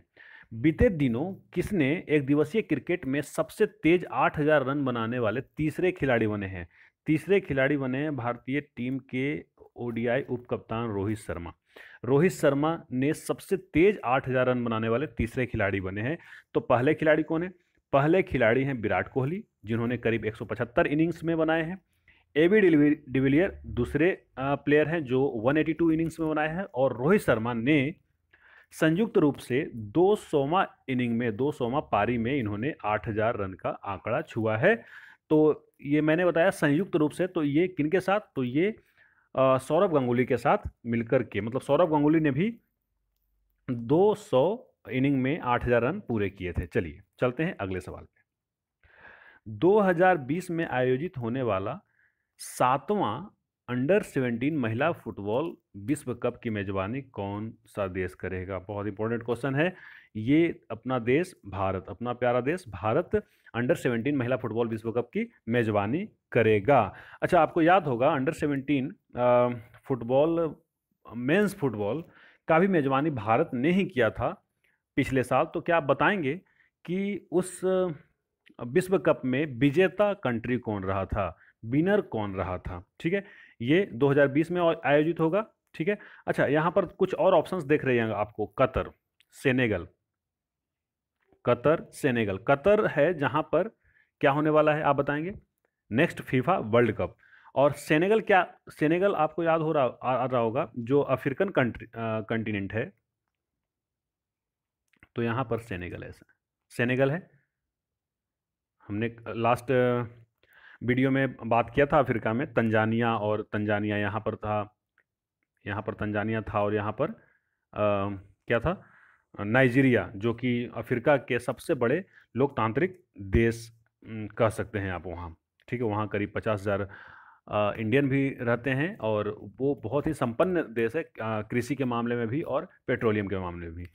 बीते दिनों किसने एक दिवसीय क्रिकेट में सबसे तेज 8000 रन बनाने वाले तीसरे खिलाड़ी बने हैं? तीसरे खिलाड़ी बने हैं भारतीय टीम के ओडीआई उप कप्तान रोहित शर्मा। रोहित शर्मा ने सबसे तेज 8000 रन बनाने वाले तीसरे खिलाड़ी बने हैं। तो पहले खिलाड़ी कौन है? पहले खिलाड़ी हैं विराट कोहली, जिन्होंने करीब 175 इनिंग्स में बनाए हैं। ए बी डिविलियर, दूसरे प्लेयर हैं जो 182 इनिंग्स में बनाए हैं और रोहित शर्मा ने संयुक्त रूप से दो सोमा इनिंग में, दो सोमा पारी में इन्होंने 8000 रन का आंकड़ा छुआ है। तो ये मैंने बताया संयुक्त रूप से तो ये किन के साथ? तो ये सौरभ गांगुली के साथ मिलकर के मतलब सौरभ गांगुली ने भी 200 इनिंग में 8000 रन पूरे किए थे। चलिए, चलते हैं अगले सवाल पे। 2020 में आयोजित होने वाला सातवां अंडर 17 महिला फुटबॉल विश्व कप की मेजबानी कौन सा देश करेगा? बहुत इंपॉर्टेंट क्वेश्चन है। ये अपना देश भारत, अपना प्यारा देश भारत अंडर 17 महिला फुटबॉल विश्व कप की मेजबानी करेगा। अच्छा आपको याद होगा अंडर 17 फुटबॉल, मेंस फुटबॉल का भी मेजबानी भारत ने ही किया था पिछले साल। तो क्या आप बताएँगे कि उस विश्व कप में विजेता कंट्री कौन रहा था? विनर कौन रहा था? ठीक है? ये 2020 में आयोजित होगा, ठीक है? अच्छा यहाँ पर कुछ और ऑप्शंस देख रहे हैं आपको, Qatar, Senegal. Qatar Senegal. Qatar है जहाँ पर क्या होने वाला है, आप बताएँगे? नेक्स्ट फीफा वर्ल्ड कप और सेनेगल क्या, सेनेगल आपको याद हो रहा, आ रहा होगा, जो अफ्रीकन कंट्री कंटिनेंट है। तो यहाँ पर सेनेगल है सेनेगल है? हमने लास्ट वीडियो में बात किया था अफ्रीका में तंजानिया और तंजानिया यहाँ पर था यहाँ पर तंजानिया था और यहाँ पर आ, क्या था? नाइजीरिया जो कि अफ्रीका के सबसे बड़े लोकतांत्रिक देश कह सकते हैं आप वहाँ। ठीक है वहाँ करीब पचास हज़ार इंडियन भी रहते हैं और वो बहुत ही संपन्न देश है कृषि के मामले में भी और पेट्रोलियम के मामले में भी।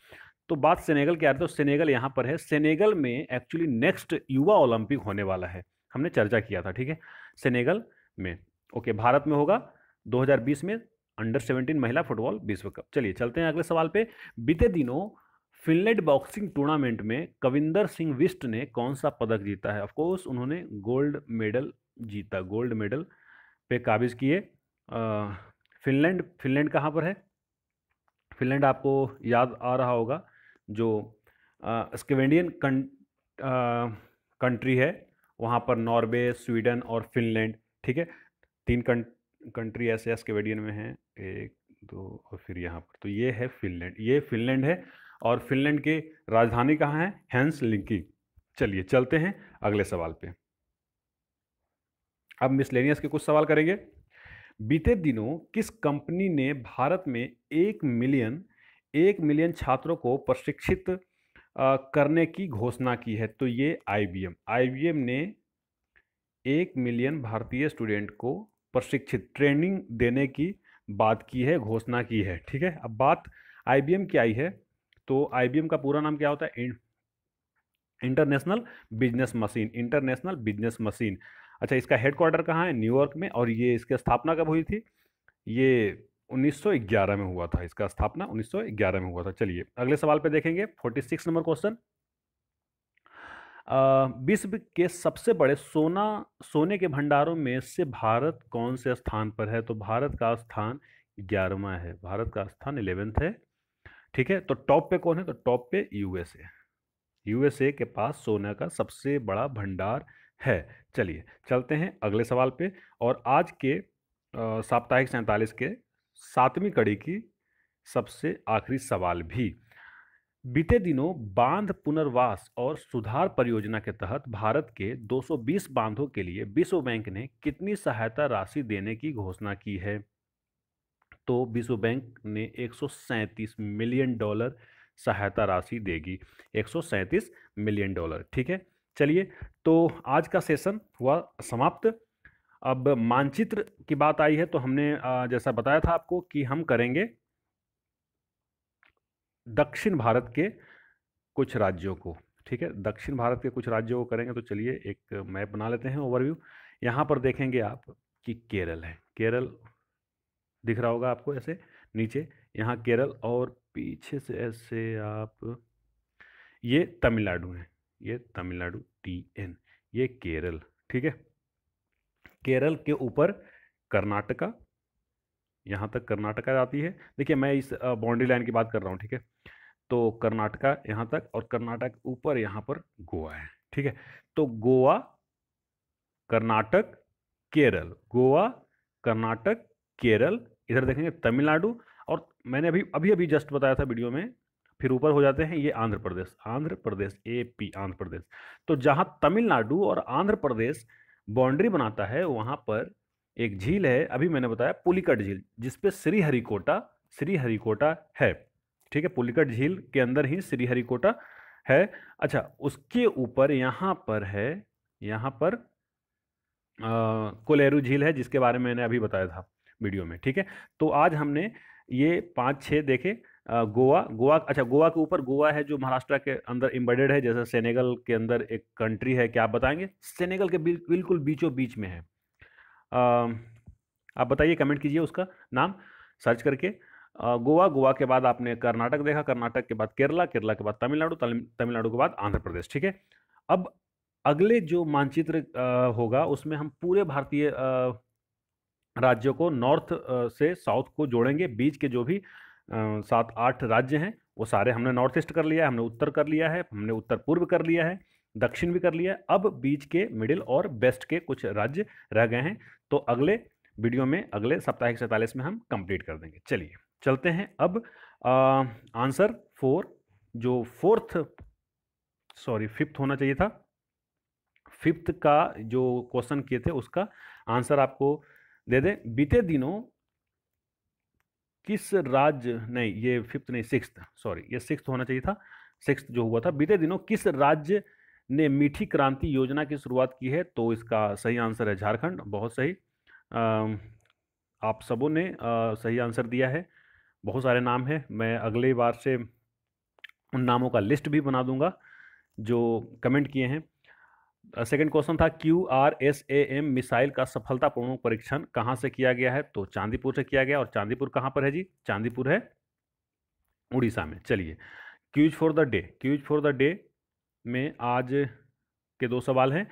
तो बात सेनेगल की आ रही तो सेनेगल यहाँ पर है। सेनेगल में एक्चुअली नेक्स्ट युवा ओलंपिक होने वाला है। हमने चर्चा किया था, ठीक है? सेनेगल में। ओके, भारत में होगा 2020 में अंडर 17 महिला फुटबॉल विश्व कप। चलिए, चलते हैं अगले सवाल पे। बीते दिनों फिनलैंड बॉक्सिंग टूर्नामेंट में कविंदर सिंह विस्ट ने कौन सा पदक जीता है? ऑफकोर्स उन्होंने गोल्ड मेडल जीता, गोल्ड मेडल पे काबिज किए। फिनलैंड फिनलैंड कहाँ पर है? फिनलैंड आपको याद आ रहा होगा, जो स्केवेंडियन कंट्री है। वहाँ पर नॉर्वे, स्वीडन और फिनलैंड, ठीक है? तीन कंट्री ऐसे स्केवेडियन में हैं, एक, दो और फिर यहाँ पर। तो ये है फिनलैंड, ये फिनलैंड है और फिनलैंड की राजधानी कहाँ है? Helsinki. चलिए, चलते हैं अगले सवाल पे। अब मिसलेनियस के कुछ सवाल करेंगे। बीते दिनों किस कंपनी ने भारत में एक मिलियन एक मिलियन छात्रों को प्रशिक्षित करने की घोषणा की है तो ये आई बी ने एक मिलियन भारतीय स्टूडेंट को प्रशिक्षित, ट्रेनिंग देने की बात की है, घोषणा की है, ठीक है? अब बात आईबीएम की आई है तो आईबीएम का पूरा नाम क्या होता है? International business machine, international business machine. अच्छा इसका हेडक्वार्टर कहाँ है? न्यूयॉर्क में, और ये इसकी स्थापना कब हुई थी? ये 1911 में हुआ था इसका स्थापना 1911 में हुआ था। चलिए, अगले सवाल पे देखेंगे 46 नंबर क्वेश्चन। विश्व के सबसे बड़े सोना, सोने के भंडारों में से भारत कौन से स्थान पर है? तो भारत का स्थान ग्यारहवा है, भारत का स्थान इलेवेंथ है, ठीक है? तो टॉप पे कौन है? तो टॉप पे यूएसए। यूएसए के पास सोने का सबसे बड़ा भंडार है। चलिए, चलते हैं अगले सवाल पे और आज के साप्ताहिक सैंतालीस के सातवीं कड़ी की सबसे आखिरी सवाल भी। बीते दिनों बाँध पुनर्वास और सुधार परियोजना के तहत भारत के 220 बांधों के लिए विश्व बैंक ने कितनी सहायता राशि देने की घोषणा की है? तो विश्व बैंक ने एक सौ सैंतीस मिलियन डॉलर सहायता राशि देगी। एक सौ सैंतीस मिलियन डॉलर, ठीक है? चलिए तो आज का सेशन हुआ समाप्त। अब मानचित्र की बात आई है तो हमने जैसा बताया था आपको कि हम करेंगे दक्षिण भारत के कुछ राज्यों को, ठीक है? दक्षिण भारत के कुछ राज्यों को करेंगे तो चलिए एक मैप बना लेते हैं ओवरव्यू यहाँ पर देखेंगे आप कि केरल है। केरल दिख रहा होगा आपको ऐसे नीचे। यहाँ केरल और पीछे से ऐसे आप, ये तमिलनाडु है। ये तमिलनाडु टी एन, ये केरल, ठीक है? केरल के ऊपर कर्नाटका, यहाँ तक कर्नाटका आती है। देखिए, मैं इस बाउंड्री लाइन की बात कर रहा हूँ, ठीक है? तो कर्नाटका यहाँ तक और कर्नाटक ऊपर यहाँ पर गोवा है, ठीक है? तो गोवा, कर्नाटक, केरल, गोवा, कर्नाटक, केरल, इधर देखेंगे तमिलनाडु और मैंने अभी अभी अभी जस्ट बताया था वीडियो में, फिर ऊपर हो जाते हैं ये आंध्र प्रदेश आंध्र प्रदेश ए पी आंध्र प्रदेश। तो जहाँ तमिलनाडु और आंध्र प्रदेश बाउंड्री बनाता है, वहाँ पर एक झील है, अभी मैंने बताया पुलिकट झील, जिसपे श्रीहरिकोटा श्रीहरिकोटा है, ठीक है, पुलिकट झील के अंदर ही श्रीहरिकोटा है। अच्छा उसके ऊपर यहाँ पर है, यहाँ पर कोलेरू झील है, जिसके बारे में मैंने अभी बताया था वीडियो में, ठीक है? तो आज हमने ये पाँच छः देखे गोवा गोवा अच्छा गोवा के ऊपर गोवा है जो महाराष्ट्र के अंदर एम्बेडेड है जैसे सेनेगल के अंदर एक कंट्री है क्या आप बताएँगे? सेनेगल के बिल्कुल बीचों बीच में है। आ, आप बताइए कमेंट कीजिए उसका नाम सर्च करके। गोवा गोवा के बाद आपने कर्नाटक देखा कर्नाटक के बाद केरला केरला के बाद तमिलनाडु तमिलनाडु के बाद आंध्र प्रदेश ठीक है? अब अगले जो मानचित्र होगा उसमें हम पूरे भारतीय राज्यों को नॉर्थ से साउथ को जोड़ेंगे बीच के जो भी सात आठ राज्य हैं, वो सारे हमने नॉर्थ ईस्ट कर लिया है, हमने उत्तर कर लिया है, हमने उत्तर पूर्व कर लिया है, दक्षिण भी कर लिया है, अब बीच के, मिडिल और वेस्ट के कुछ राज्य रह गए हैं तो अगले वीडियो में, अगले साप्ताहिक सैंतालीस में हम कंप्लीट कर देंगे। चलिए, चलते हैं अब आंसर फोर, जो फोर्थ, सॉरी, फिफ्थ होना चाहिए था, फिफ्थ का जो क्वेश्चन किए थे, उसका आंसर आपको दे दें। बीते दिनों किस राज्य, नहीं, ये फिफ्थ नहीं सिक्स सॉरी ये सिक्स होना चाहिए था। सिक्स जो हुआ था, बीते दिनों किस राज्य ने मीठी क्रांति योजना की शुरुआत की है? तो इसका सही आंसर है झारखंड, बहुत सही। आप सबों ने सही आंसर दिया है। बहुत सारे नाम हैं, मैं अगले बार से उन नामों का लिस्ट भी बना दूँगा, जो कमेंट किए हैं। सेकंड क्वेश्चन था Q R S A M missile का सफलतापूर्ण परीक्षण कहाँ से किया गया है? तो चांदीपुर से किया गया और चांदीपुर कहाँ पर है जी? चांदीपुर है उड़ीसा में। चलिए quiz for the day quiz for the day में आज के दो सवाल हैं।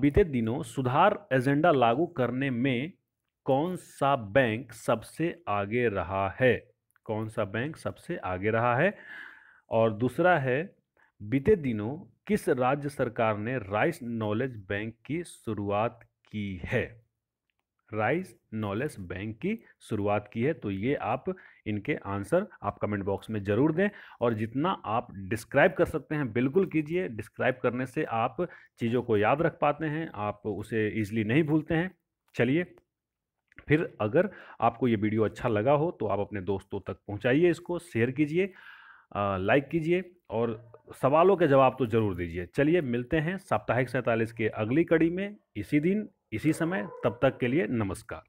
बीते दिनों सुधार एजेंडा लागू करने में कौन सा बैंक सबसे आगे रहा है? कौन सा बैंक सबसे आगे रहा है? और दूसरा है बीते दिनों किस राज्य सरकार ने राइस नॉलेज बैंक की शुरुआत की है? राइस नॉलेज बैंक की शुरुआत की है तो ये आप इनके आंसर आप कमेंट बॉक्स में ज़रूर दें और जितना आप डिस्क्राइब कर सकते हैं, बिल्कुल कीजिए। डिस्क्राइब करने से आप चीज़ों को याद रख पाते हैं, आप उसे ईजिली नहीं भूलते हैं। चलिए, फिर अगर आपको ये वीडियो अच्छा लगा हो तो आप अपने दोस्तों तक पहुंचाइए इसको, शेयर कीजिए लाइक कीजिए और सवालों के जवाब तो ज़रूर दीजिए। चलिए, मिलते हैं साप्ताहिक सैंतालीस के अगली कड़ी में। इसी दिन, इसी समय, तब तक के लिए नमस्कार।